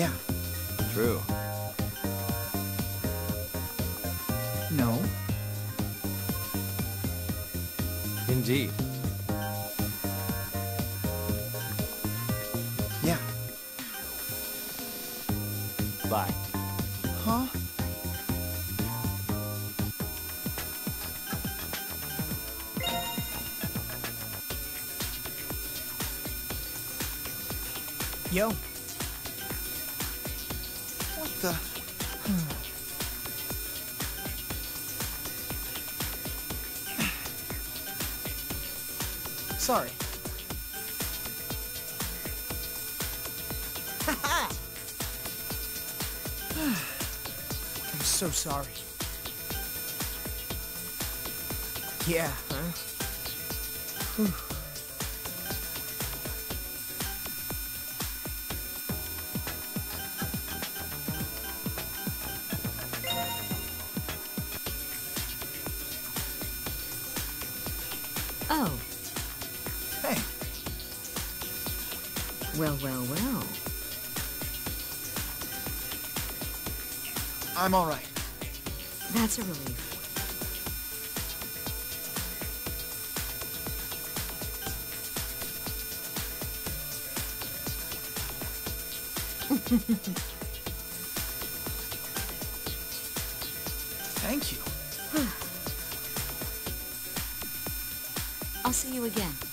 Yeah. True. No. Indeed. Yeah. Bye. Huh? Yo. Sorry. I'm so sorry. Yeah, huh? Whew. Well, well. I'm all right. That's a relief. Thank you. I'll see you again.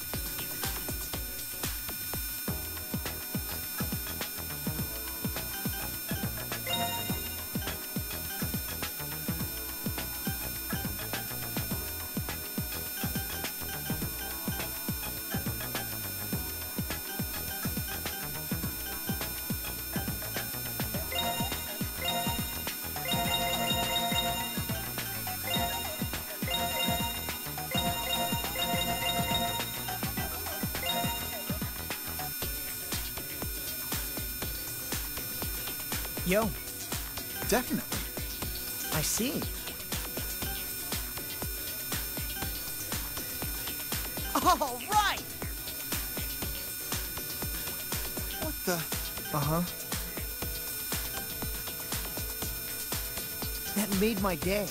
The? Uh huh. That made my day.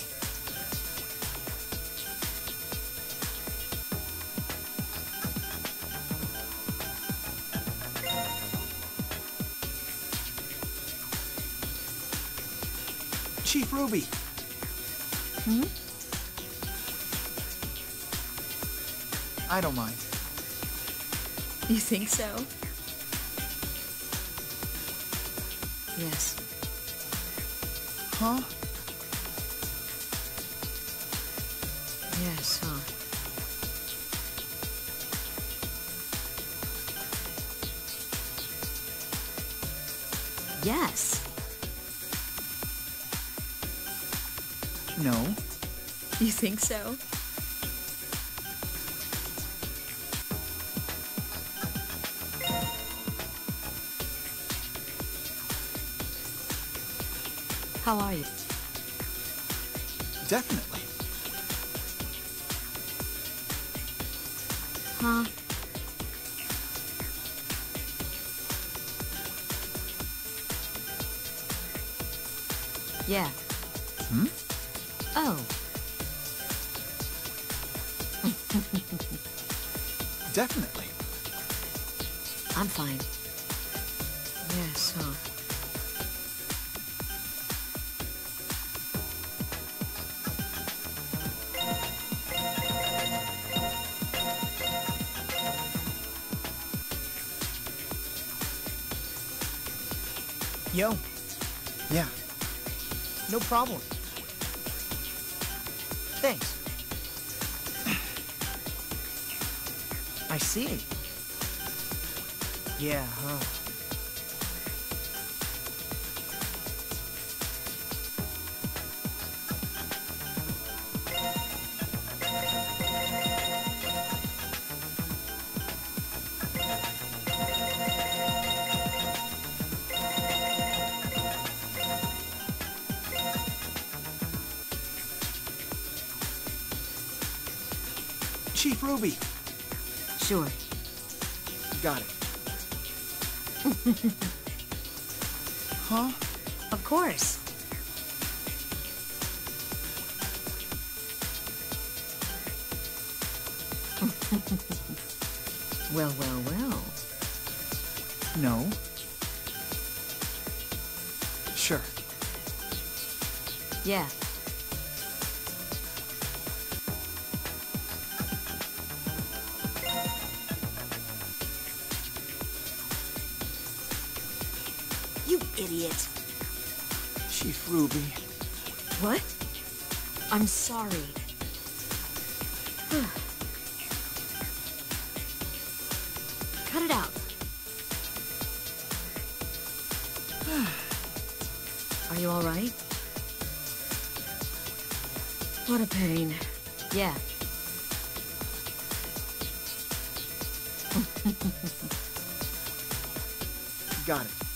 Chief Ruby. Hmm? I don't mind. You think so? Yes. Huh? Yes, huh? Yes. No. You think so? How are you? Definitely. Huh? Yeah. Hmm? Oh, Definitely. I'm fine. Yo. Yeah. No problem. Thanks. I see. Yeah, huh? Ruby. Sure. Got it. Huh? Of course. well, well, well. No. Sure. Yeah. Idiot. Chief Ruby. What? I'm sorry. Cut it out. Are you all right? What a pain. Yeah. Got it.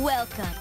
Welcome.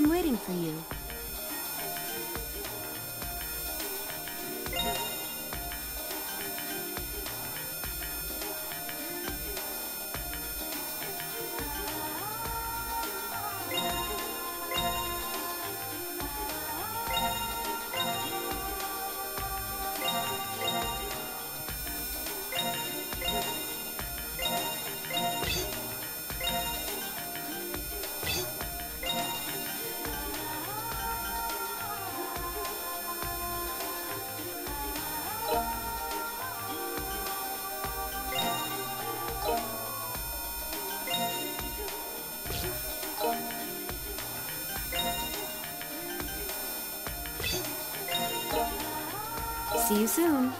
Been waiting for you. See you soon.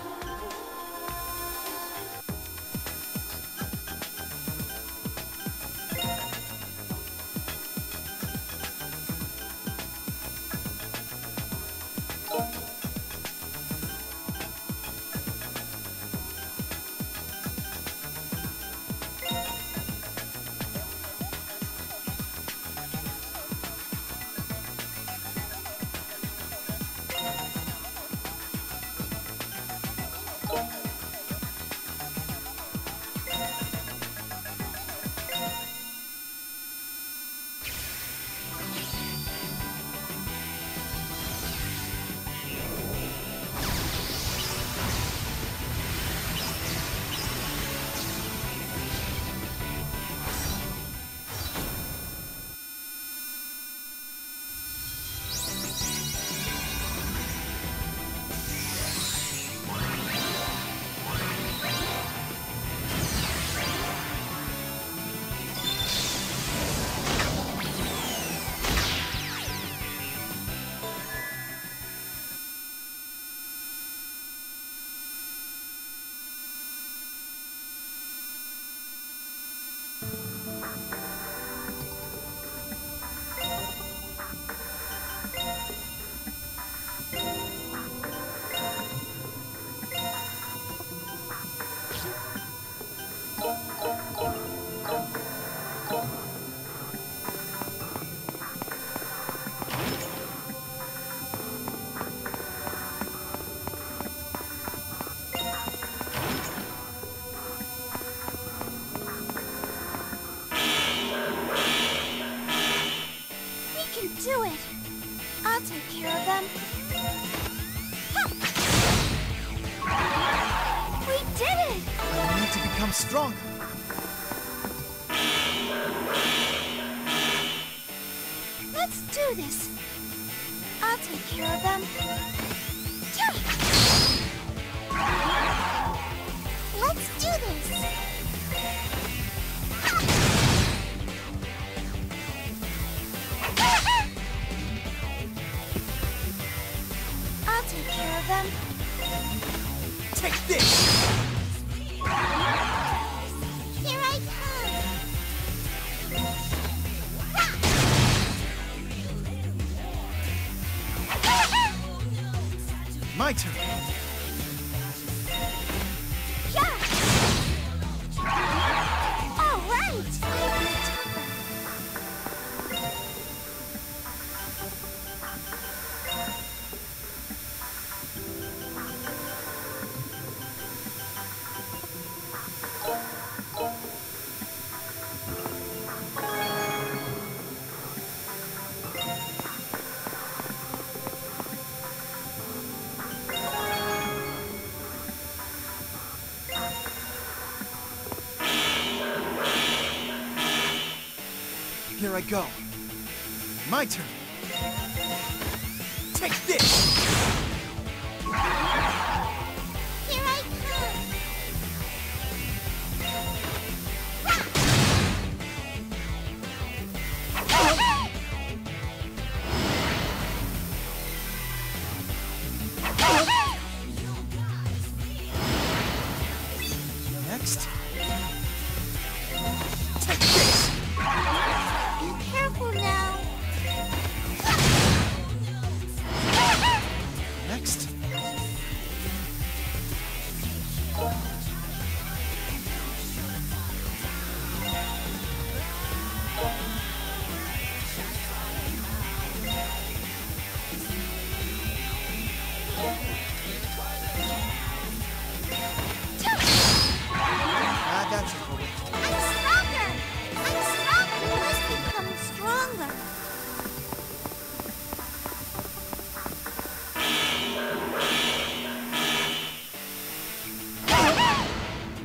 Do it! I'll take care of them. Ha! We did it! I need to become stronger. Let's do this. I'll take care of them. Let's do this. Them. Take this! I go.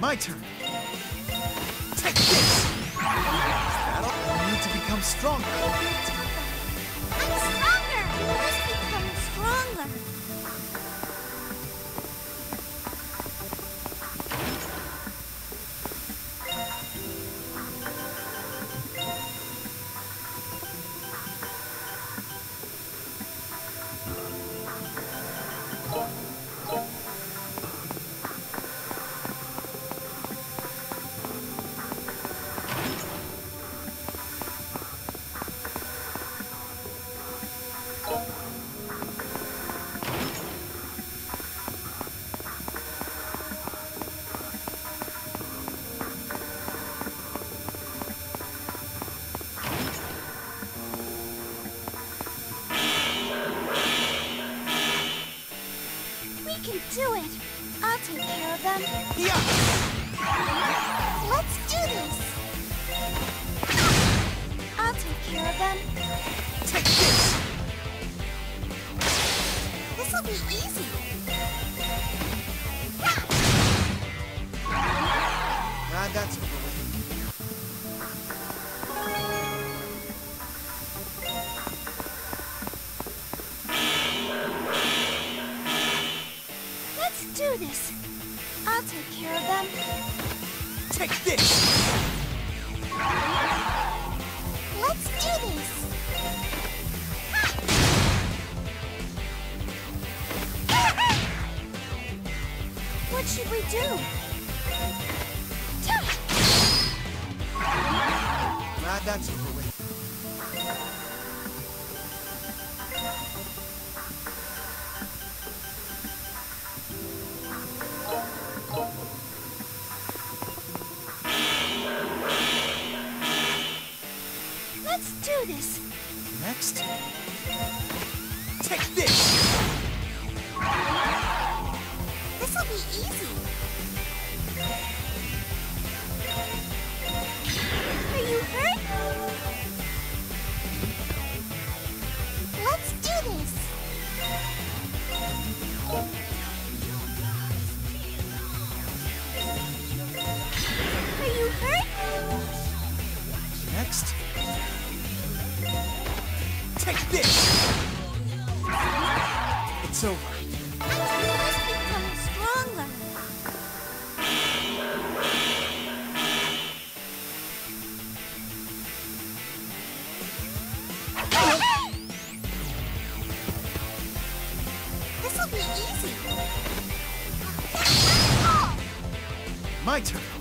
My turn. Take this! That'll I need to become stronger. I'm stronger! Let's become stronger. Do it. I'll take care of them. Yeah! Let's do this. I'll take care of them. Take this! This'll be easy. Ah, that's This. I'll take care of them. Take this! Let's do this. What should we do? Ah, that's It's over. I must become stronger. This'll be easy. My turn.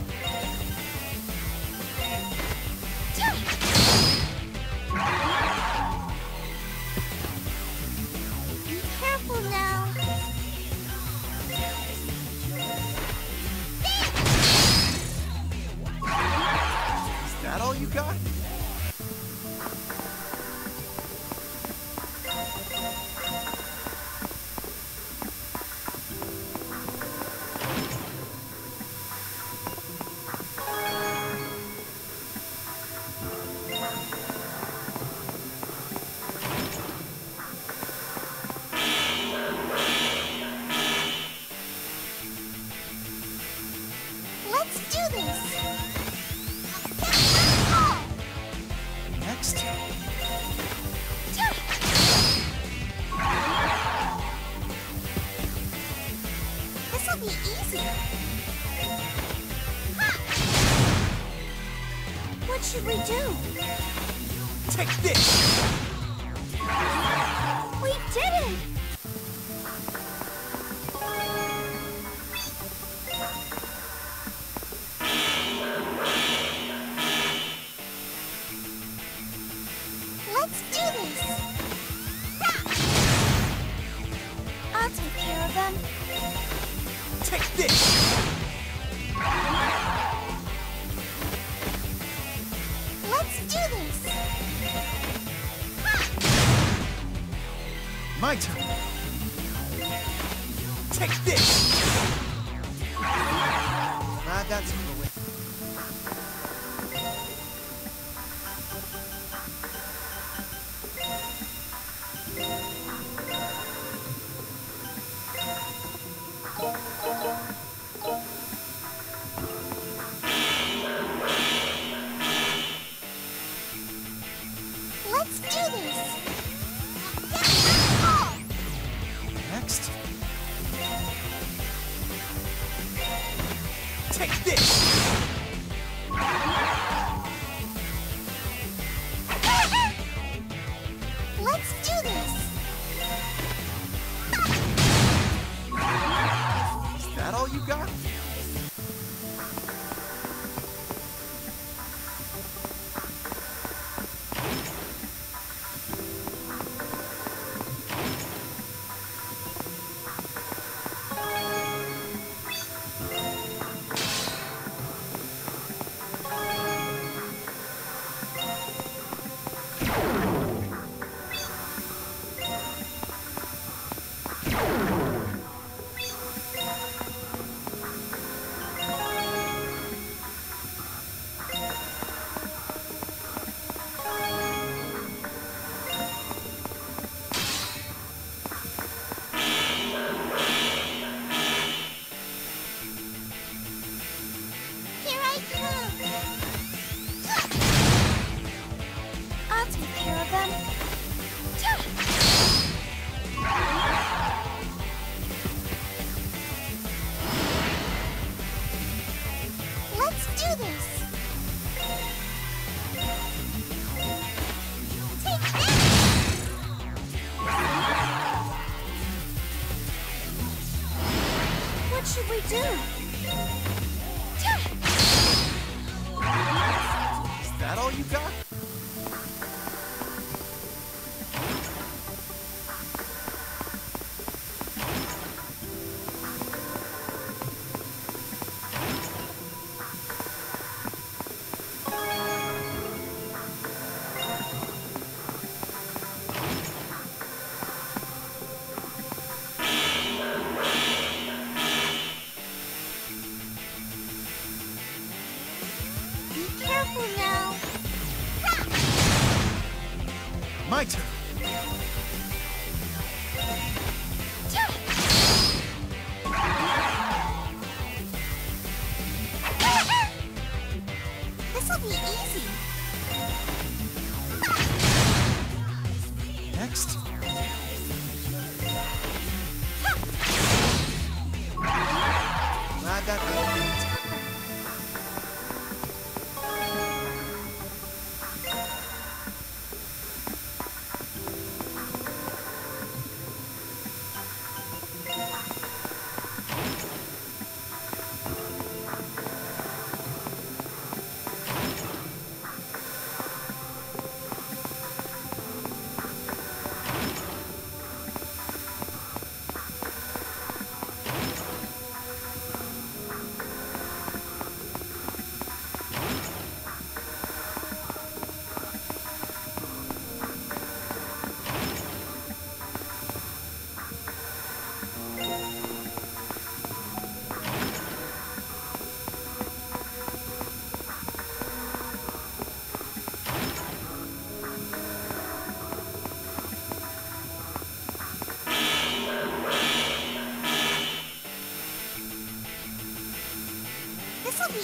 Them. Take this! Let's do this! My turn. Take this! Ah, that's over that all you got? Do?